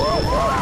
Woo!